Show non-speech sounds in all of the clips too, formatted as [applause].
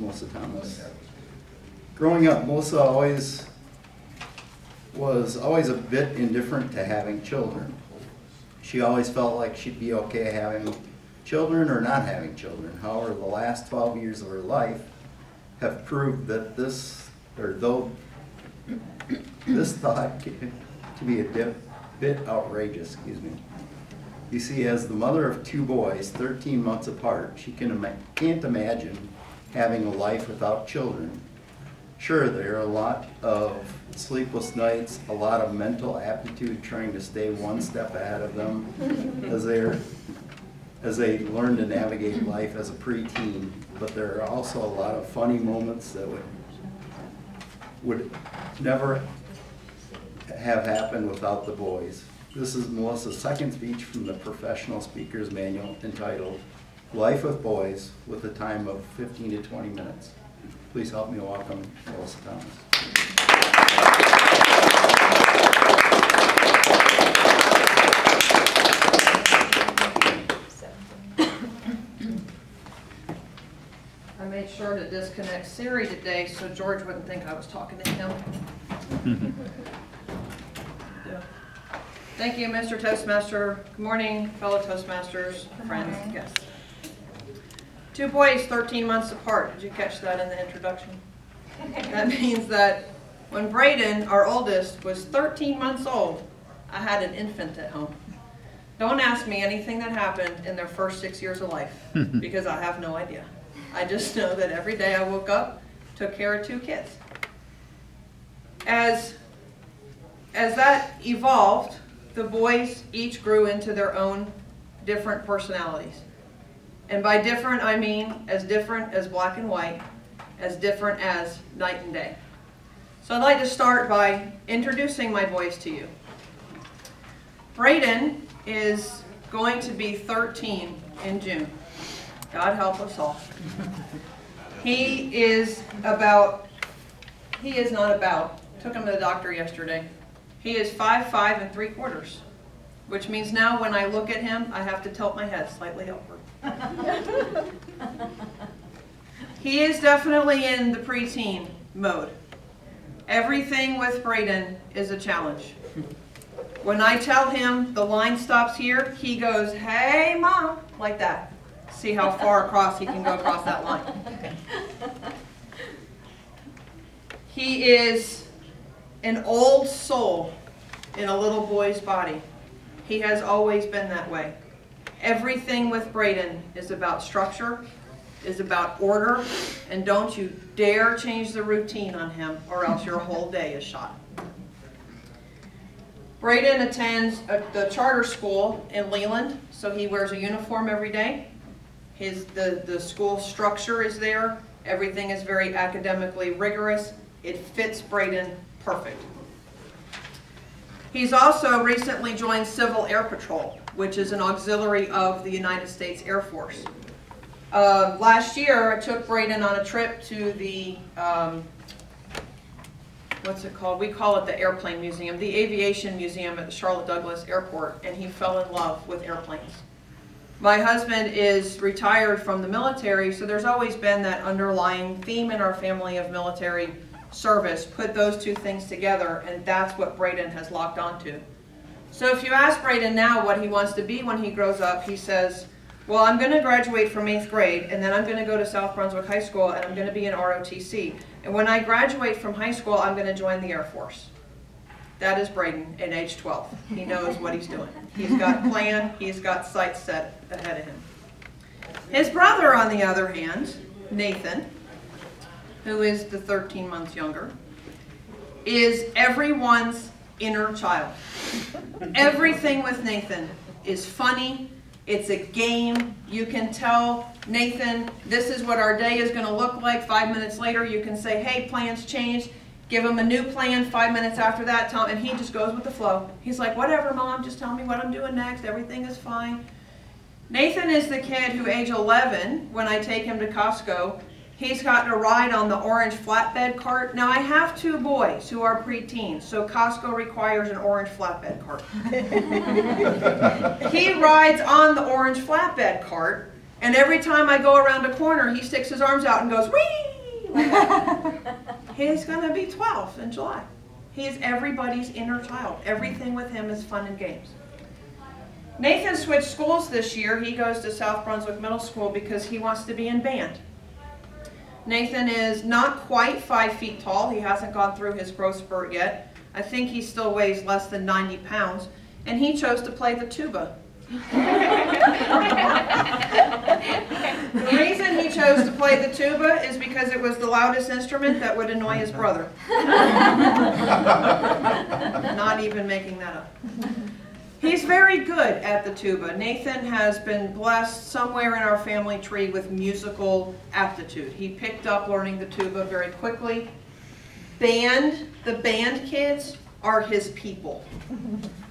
Melissa Thomas. Growing up, Melissa always was always a bit indifferent to having children. She always felt like she'd be okay having children or not having children. However, the last 12 years of her life have proved that this, or though this thought [laughs] to be a dip- bit outrageous, excuse me. You see, as the mother of two boys, 13 months apart, she can ima- can't imagine having a life without children. Sure, there are a lot of sleepless nights, a lot of mental aptitude trying to stay one step ahead of them [laughs] as they're as they learn to navigate life as a preteen. But there are also a lot of funny moments that would would never have happened without the boys. This is Melissa's second speech from the Professional Speakers Manual entitled Life of Boys with a time of 15 to 20 minutes. Please help me welcome Melissa Thomas. I made sure to disconnect Siri today so George wouldn't think I was talking to him. Yeah. [laughs] Thank you, Mr. Toastmaster. Good morning, fellow Toastmasters, friends, guests. Two boys, 13 months apart. Did you catch that in the introduction? [laughs] That means that when Braden, our oldest, was 13 months old, I had an infant at home. Don't ask me anything that happened in their first six years of life, [laughs] because I have no idea. I just [laughs] know that every day I woke up, took care of two kids. As, as that evolved, the boys each grew into their own different personalities. And by different, I mean as different as black and white, as different as night and day. So I'd like to start by introducing my boys to you. Braden is going to be 13 in June. God help us all. He is about, he is not about, took him to the doctor yesterday. He is five five and three quarters, which means now when I look at him, I have to tilt my head slightly upward. He is definitely in the preteen mode. Everything with Braden is a challenge. When I tell him the line stops here, he goes, hey, mom, like that. See how far across he can go across that line. He is an old soul in a little boy's body. He has always been that way. Everything with Braden is about structure, is about order, and don't you dare change the routine on him or else your whole day is shot. Braden attends a, the charter school in Leland, so he wears a uniform every day. His, the, the school structure is there. Everything is very academically rigorous. It fits Braden perfect. He's also recently joined Civil Air Patrol, which is an auxiliary of the United States Air Force. Uh, last year, I took Braden on a trip to the, um, what's it called? We call it the Airplane Museum, the Aviation Museum at the Charlotte Douglas Airport, and he fell in love with airplanes. My husband is retired from the military, so there's always been that underlying theme in our family of military service. Put those two things together, and that's what Braden has locked onto. So if you ask Braden now what he wants to be when he grows up, he says, well, I'm going to graduate from eighth grade, and then I'm going to go to South Brunswick High School, and I'm going to be an ROTC. And when I graduate from high school, I'm going to join the Air Force. That is Braden at age 12. He knows what he's doing. He's got a plan, he's got sights set ahead of him. His brother, on the other hand, Nathan, who is the 13 months younger, is everyone's inner child. Everything with Nathan is funny, it's a game. You can tell Nathan, this is what our day is going to look like. Five minutes later, you can say, hey, plans changed. Give him a new plan. Five minutes after that, tell him, and he just goes with the flow. He's like, whatever, mom, just tell me what I'm doing next. Everything is fine. Nathan is the kid who, age 11, when I take him to Costco, he's gotten a ride on the orange flatbed cart. Now, I have two boys who are preteens, so Costco requires an orange flatbed cart. [laughs] he rides on the orange flatbed cart, and every time I go around a corner, he sticks his arms out and goes, wee! like. [laughs] He's gonna be 12 in July. He is everybody's inner child. Everything with him is fun and games. Nathan switched schools this year. He goes to South Brunswick Middle School because he wants to be in band. Nathan is not quite five feet tall. He hasn't gone through his growth spurt yet. I think he still weighs less than 90 pounds. And he chose to play the tuba. The reason he chose to play the tuba is because it was the loudest instrument that would annoy his brother. [laughs] Not even making that up. Very good at the tuba. Nathan has been blessed somewhere in our family tree with musical aptitude. He picked up learning the tuba very quickly. Band, the band kids are his people.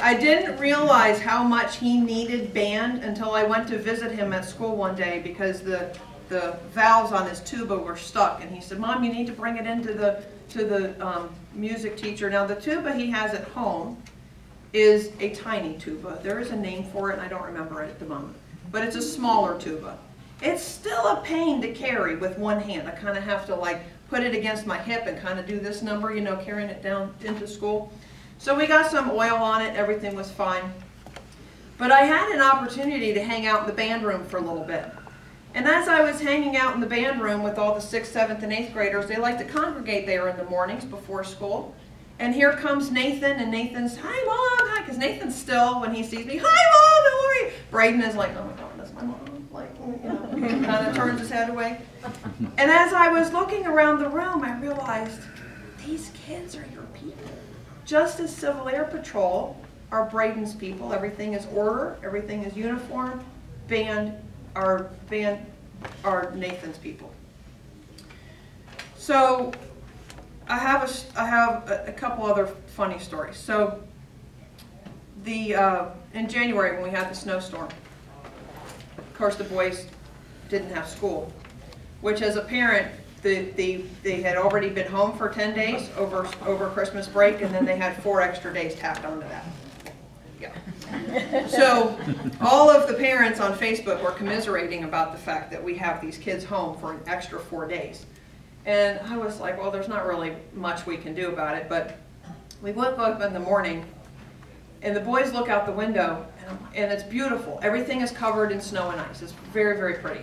I didn't realize how much he needed band until I went to visit him at school one day because the, the valves on his tuba were stuck. And he said, Mom, you need to bring it into the, to the um, music teacher. Now the tuba he has at home is a tiny tuba. There is a name for it and I don't remember it at the moment. But it's a smaller tuba. It's still a pain to carry with one hand. I kind of have to like put it against my hip and kind of do this number, you know, carrying it down into school. So we got some oil on it, everything was fine. But I had an opportunity to hang out in the band room for a little bit. And as I was hanging out in the band room with all the sixth, seventh, and eighth graders, they like to congregate there in the mornings before school. And here comes Nathan, and Nathan's, hi mom, hi, because Nathan's still, when he sees me, hi mom, how are you? Braden is like, oh my god, that's my mom. Like, you know, kind of [laughs] turns his head away. And as I was looking around the room, I realized these kids are your people. Just as Civil Air Patrol are Braden's people, everything is order, everything is uniform, band are band are Nathan's people. So I have a I have a, a couple other funny stories. So the uh, in January when we had the snowstorm, of course the boys didn't have school, which as a parent, the, the, they had already been home for 10 days over, over Christmas break, and then they had four extra days tacked onto that. Yeah. So all of the parents on Facebook were commiserating about the fact that we have these kids home for an extra four days. And I was like, well, there's not really much we can do about it, but we woke up in the morning and the boys look out the window and, and it's beautiful. Everything is covered in snow and ice. It's very, very pretty.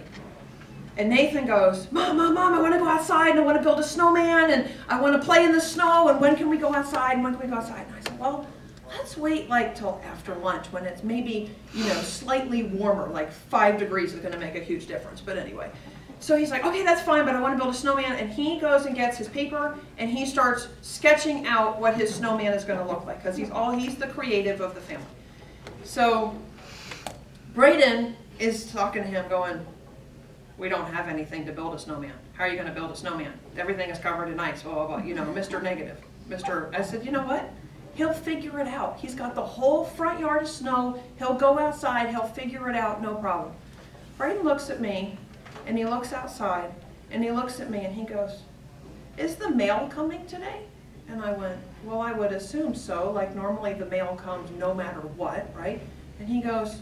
And Nathan goes, Mom, Mom, Mom, I want to go outside and I want to build a snowman and I want to play in the snow and when can we go outside and when can we go outside? And I said, well, let's wait like till after lunch when it's maybe, you know, slightly warmer, like five degrees is going to make a huge difference. But anyway, so he's like, okay, that's fine, but I want to build a snowman. And he goes and gets his paper and he starts sketching out what his snowman is going to look like because he's all, he's the creative of the family. So Braden is talking to him going, we don't have anything to build a snowman. How are you going to build a snowman? Everything is covered in ice, blah. You know, Mr. Negative. Mr. I said, you know what? He'll figure it out. He's got the whole front yard of snow. He'll go outside. He'll figure it out. No problem. Braden looks at me, and he looks outside, and he looks at me, and he goes, is the mail coming today? And I went, well, I would assume so. Like normally the mail comes no matter what, right? And he goes,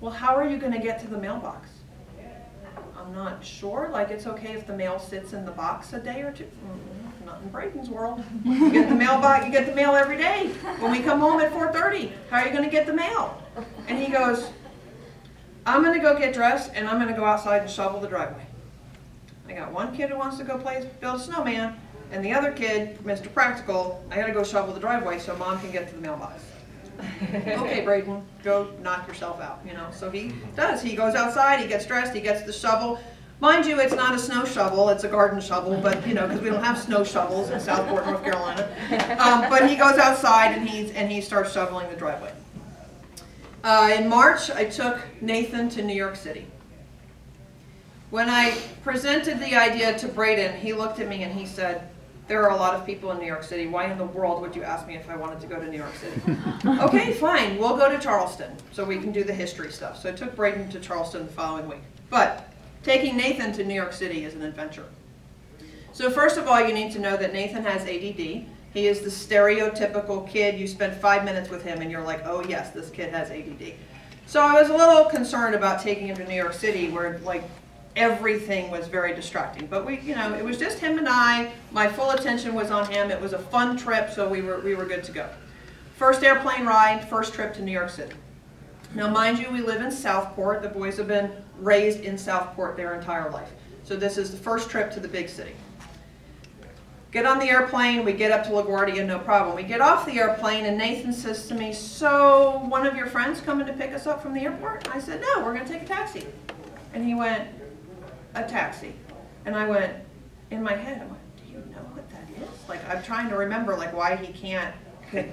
well, how are you going to get to the mailbox? I'm not sure, like it's okay if the mail sits in the box a day or two. Mm, Not in Braden's world. You get the mail box, you get the mail every day. When we come home at four thirty, how are you gonna get the mail? And he goes, I'm gonna go get dressed and I'm gonna go outside and shovel the driveway. I got one kid who wants to go play, build a snowman, and the other kid, Mr. Practical, I gotta go shovel the driveway so mom can get to the mailbox. [laughs] okay, Braden, go knock yourself out, you know. So he does. He goes outside, he gets dressed, he gets the shovel. Mind you, it's not a snow shovel, it's a garden shovel, but you know, because we don't have snow shovels in Southport, North Carolina. Um, but he goes outside and he's and he starts shoveling the driveway. Uh, in March, I took Nathan to New York City. When I presented the idea to Braden, he looked at me and he said, there are a lot of people in New York City. Why in the world would you ask me if I wanted to go to New York City? [laughs] okay, fine. We'll go to Charleston so we can do the history stuff. So I took Braden to Charleston the following week. But taking Nathan to New York City is an adventure. So first of all, you need to know that Nathan has ADD. He is the stereotypical kid. You spend five minutes with him and you're like, oh yes, this kid has ADD. So I was a little concerned about taking him to New York City where like everything was very distracting. But we, you know, it was just him and I. My full attention was on him. It was a fun trip, so we were we were good to go. First airplane ride, first trip to New York City. Now, mind you, we live in Southport. The boys have been raised in Southport their entire life. So this is the first trip to the big city. Get on the airplane, we get up to LaGuardia, no problem. We get off the airplane and Nathan says to me, so one of your friends coming to pick us up from the airport? I said, no, we're gonna take a taxi. And he went, a taxi. And I went, in my head, I went, do you know what that is? Like, I'm trying to remember like why he can't,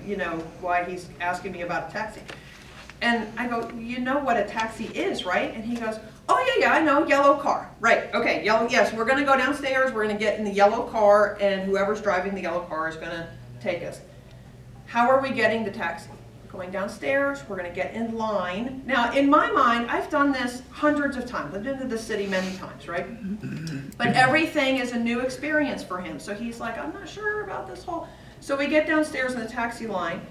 you know, why he's asking me about a taxi. And I go, you know what a taxi is, right? And he goes, oh yeah, yeah, I know, yellow car. Right, okay, yellow, yes, we're gonna go downstairs, we're gonna get in the yellow car, and whoever's driving the yellow car is gonna take us. How are we getting the taxi? Going downstairs, we're gonna get in line. Now, in my mind, I've done this hundreds of times. I've been to the city many times, right? But everything is a new experience for him. So he's like, I'm not sure about this whole. So we get downstairs in the taxi line,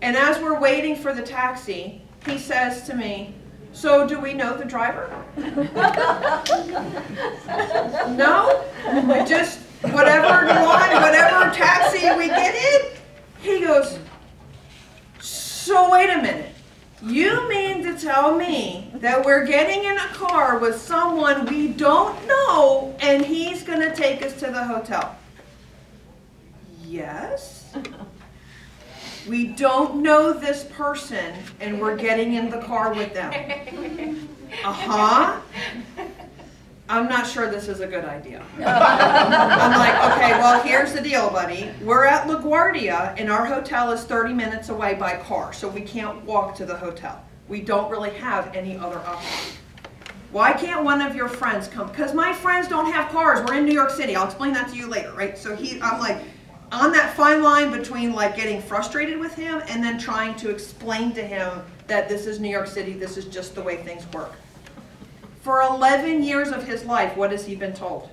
and as we're waiting for the taxi, he says to me, So do we know the driver? [laughs] no? Just whatever line, whatever taxi we get in? He goes, So wait a minute. You mean to tell me that we're getting in a car with someone we don't know and he's going to take us to the hotel? Yes. We don't know this person and we're getting in the car with them. [laughs] Uh-huh. I'm not sure this is a good idea. [laughs] I'm like, okay, well, here's the deal, buddy. We're at LaGuardia and our hotel is 30 minutes away by car, so we can't walk to the hotel. We don't really have any other option. Why can't one of your friends come? Because my friends don't have cars. We're in New York City. I'll explain that to you later, right? So he, I'm like, on that fine line between like getting frustrated with him and then trying to explain to him that this is New York City, this is just the way things work. For 11 years of his life, what has he been told?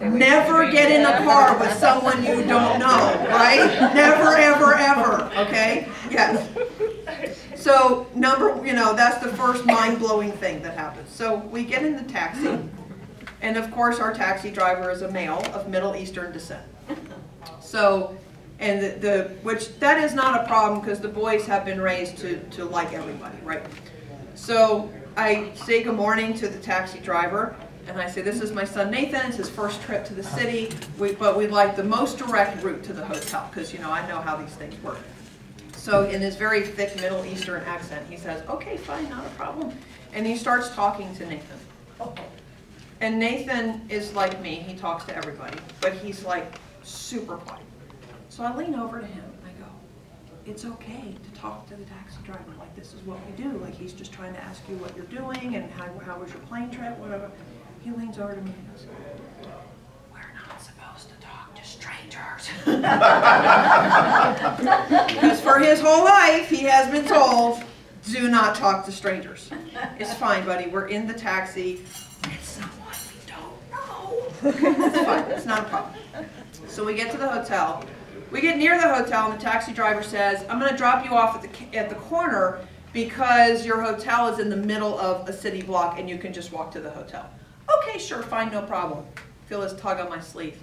Never get in a car with someone you don't know, right? Never, ever, ever, okay? Yes. So, number, you know, that's the first mind-blowing thing that happens. So, we get in the taxi, and of course, our taxi driver is a male of Middle Eastern descent. So, and the, the which that is not a problem because the boys have been raised to, to like everybody, right? So I say good morning to the taxi driver and I say, this is my son Nathan, it's his first trip to the city, we, but we'd like the most direct route to the hotel because, you know, I know how these things work. So in his very thick Middle Eastern accent, he says, okay, fine, not a problem. And he starts talking to Nathan. Oh. And Nathan is like me, he talks to everybody, but he's like super quiet. So I lean over to him and I go, it's okay to talk to the taxi driver, like this is what we do, like he's just trying to ask you what you're doing and how, how was your plane trip, whatever. He leans over to me and goes, we're not supposed to talk to strangers. [laughs] Because for his whole life, he has been told, do not talk to strangers. It's fine, buddy, we're in the taxi, it's someone we don't know. [laughs] It's fine, it's not a problem. So we get to the hotel. We get near the hotel and the taxi driver says, I'm gonna drop you off at the, at the corner because your hotel is in the middle of a city block and you can just walk to the hotel. Okay, sure, fine, no problem. Feel his tug on my sleeve.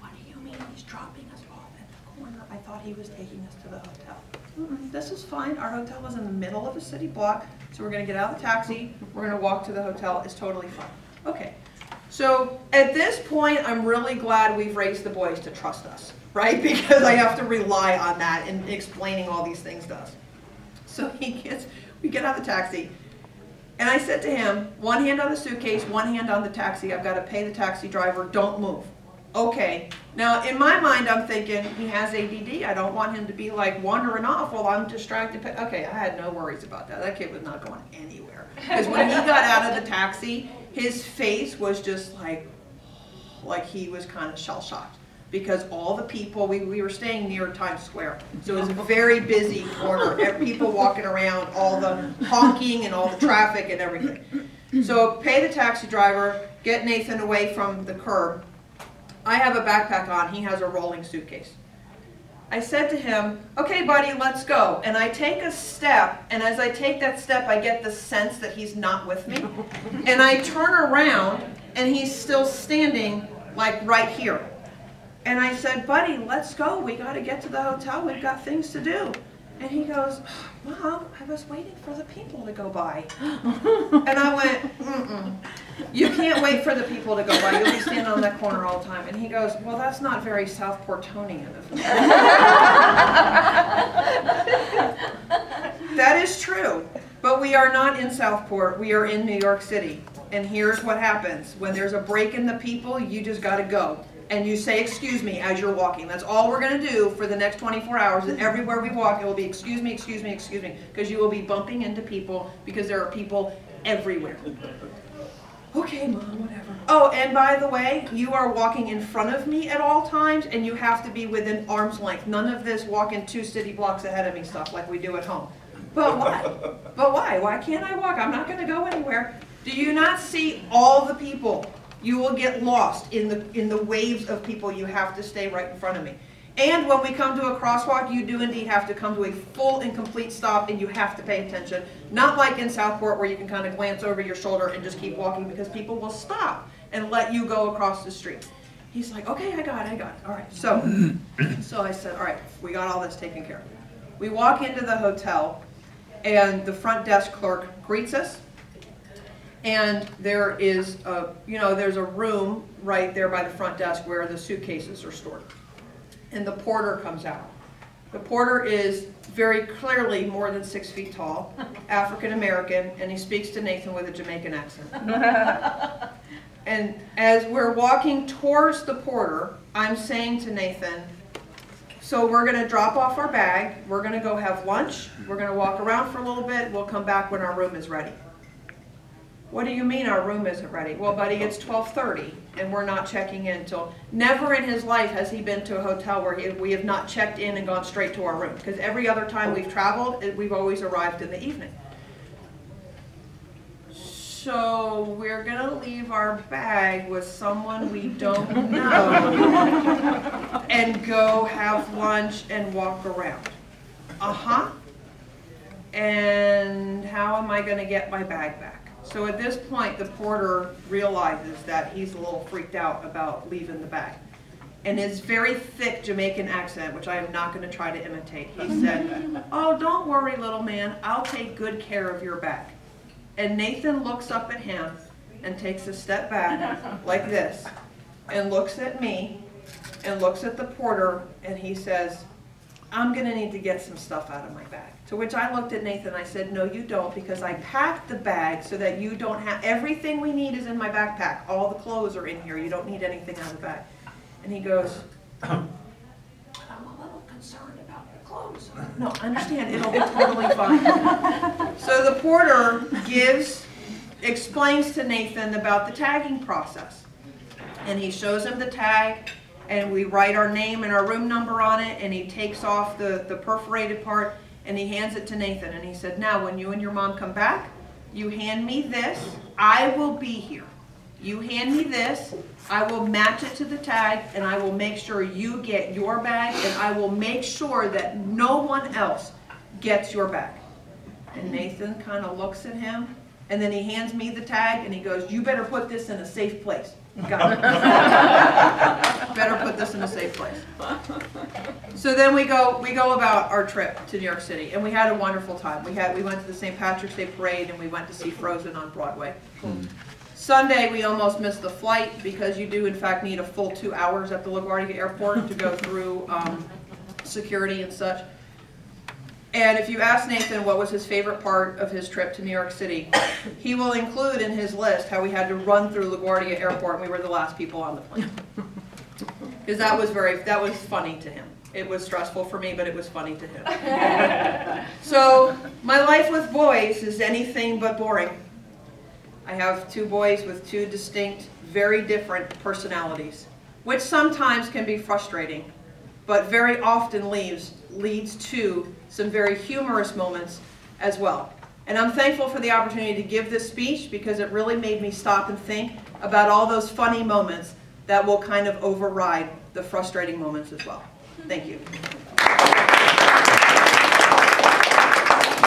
What do you mean he's dropping us off at the corner? I thought he was taking us to the hotel. "Mm-mm, This is fine, our hotel is in the middle of a city block, so we're gonna get out of the taxi, we're gonna walk to the hotel, it's totally fine. Okay, so at this point, I'm really glad we've raised the boys to trust us, right? [laughs] Because I have to rely on that in explaining all these things to us. So he gets, we get out of the taxi, and I said to him, one hand on the suitcase, one hand on the taxi, I've got to pay the taxi driver, don't move. Okay, now in my mind, I'm thinking, he has ADD, I don't want him to be like wandering off while I'm distracted. Okay, I had no worries about that, that kid was not going anywhere. Because when he got out of the taxi, his face was just like, like he was kind of shell shocked because all the people, we, we were staying near Times Square. So it was a very busy corner, people walking around, all the honking and all the traffic and everything. So pay the taxi driver, get Nathan away from the curb. I have a backpack on, he has a rolling suitcase. I said to him, okay, buddy, let's go. And I take a step, and as I take that step, I get the sense that he's not with me. [laughs] And I turn around, and he's still standing like right here. And I said, buddy, let's go. We got to get to the hotel. We've got things to do. And he goes, Mom, I was waiting for the people to go by. [laughs] And I went, mm-mm. You can't wait for the people to go by. You'll be standing on that corner all the time. And he goes, Well, that's not very South Portonian of me. [laughs] That is true. But we are not in Southport. We are in New York City. And here's what happens. When there's a break in the people, you just got to go. And you say, excuse me, as you're walking. That's all we're going to do for the next 24 hours. And everywhere we walk, it will be, excuse me, excuse me, excuse me. Because you will be bumping into people because there are people everywhere. Okay, mom, whatever. Oh, and by the way, you are walking in front of me at all times, and you have to be within arm's length. None of this walking two city blocks ahead of me stuff like we do at home. But why? But why? Why can't I walk? I'm not going to go anywhere. Do you not see all the people? You will get lost in the in the waves of people. You have to stay right in front of me. And when we come to a crosswalk, you do indeed have to come to a full and complete stop and you have to pay attention. Not like in Southport where you can kind of glance over your shoulder and just keep walking because people will stop and let you go across the street. He's like, okay, I got it, I got it. All right. So, [coughs] so I said, all right, we got all this taken care of. We walk into the hotel and the front desk clerk greets us. And there is a, you know, there's a room right there by the front desk where the suitcases are stored and the porter comes out. The porter is very clearly more than six feet tall, [laughs] African American, and he speaks to Nathan with a Jamaican accent. [laughs] and as we're walking towards the porter, I'm saying to Nathan, so we're going to drop off our bag, we're going to go have lunch, we're going to walk around for a little bit, we'll come back when our room is ready. What do you mean our room isn't ready? Well, buddy, it's 12:30 and we're not checking in till. Never in his life has he been to a hotel where he, we have not checked in and gone straight to our room. Because every other time we've traveled, we've always arrived in the evening. So we're gonna leave our bag with someone we don't know [laughs] and go have lunch and walk around. Uh-huh. And how am I gonna get my bag back? So at this point, the porter realizes that he's a little freaked out about leaving the bag. And his very thick Jamaican accent, which I am not gonna try to imitate, he said, oh, don't worry, little man, I'll take good care of your bag. And Nathan looks up at him and takes a step back like this and looks at me and looks at the porter and he says, I'm gonna need to get some stuff out of my bag. To which I looked at Nathan and I said, no, you don't, because I packed the bag so that you don't have, everything we need is in my backpack. All the clothes are in here, you don't need anything out of the bag. And he goes, I'm a little concerned about the clothes. No, understand, it'll be totally fine. So the porter gives, explains to Nathan about the tagging process. And he shows him the tag, and we write our name and our room number on it, and he takes off the, the perforated part, and he hands it to Nathan, and he said, now, when you and your mom come back, you hand me this, I will be here. You hand me this, I will match it to the tag, and I will make sure you get your bag, and I will make sure that no one else gets your bag. And Nathan kind of looks at him, and then he hands me the tag, and he goes, you better put this in a safe place. [laughs] Got it. [laughs] Better put this in a safe place. So then we go, we go about our trip to New York City, and we had a wonderful time. We had, we went to the St. Patrick's Day Parade, and we went to see Frozen on Broadway. Sunday, we almost missed the flight, because you do in fact need a full two hours at the LaGuardia Airport to go through, um, security and such. And if you ask Nathan what was his favorite part of his trip to New York City, he will include in his list how we had to run through LaGuardia Airport and we were the last people on the plane. Because that was very, that was funny to him. It was stressful for me, but it was funny to him. [laughs] So, my life with boys is anything but boring. I have two boys with two distinct, very different personalities, which sometimes can be frustrating, but very often leaves, leads to some very humorous moments as well. And I'm thankful for the opportunity to give this speech because it really made me stop and think about all those funny moments that will kind of override the frustrating moments as well. Thank you.